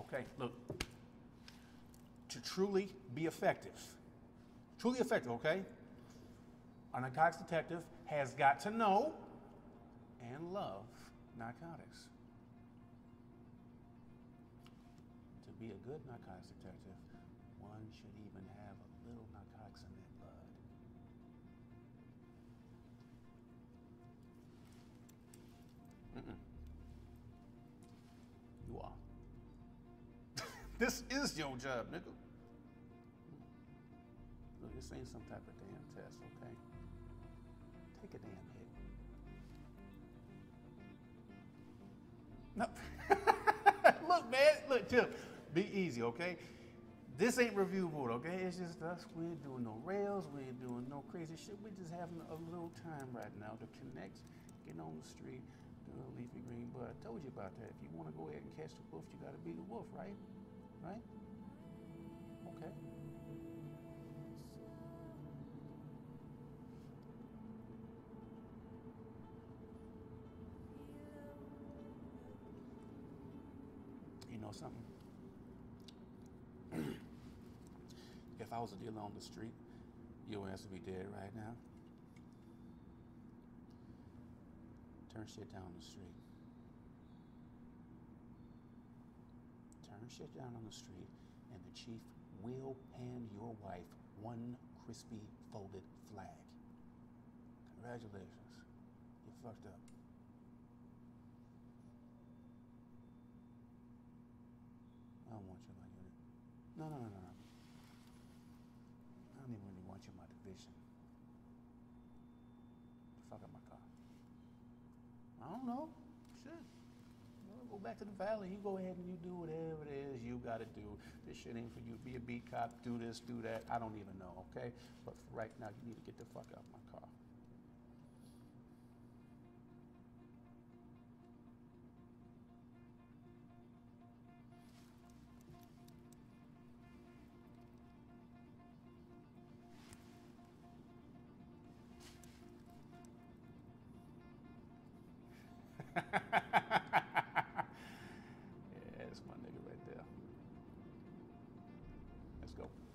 Okay, look. To truly be effective, truly effective, okay? A narcotics detective has got to know and love narcotics. To be a good narcotics detective, one should even have a little narcotics in their blood. This is your job, nigga. Look, this ain't some type of damn test, okay? Take a damn hit. No. look, man, look, Tim, be easy, okay? This ain't review board, okay? It's just us. We ain't doing no rails. We ain't doing no crazy shit. We're just having a little time right now to connect, get on the street, do a leafy green But I told you about that. If you want to go ahead and catch the wolf, you got to be the wolf, right? Right? Okay. You know something? if I was a dealer on the street, your ass would be dead right now. Turn shit down the street. Turn shit down on the street, and the chief will hand your wife one crispy folded flag. Congratulations. You fucked up. I don't want you in my unit. No, no, no, no, no. I don't even really want you in my division. Fuck up my car. I don't know. Shit. Back to the valley. You go ahead and you do whatever it is you got to do. This shit ain't for you. Be a beat cop. Do this. Do that. I don't even know. Okay. But right now, you need to get the fuck out of my car. Let's go.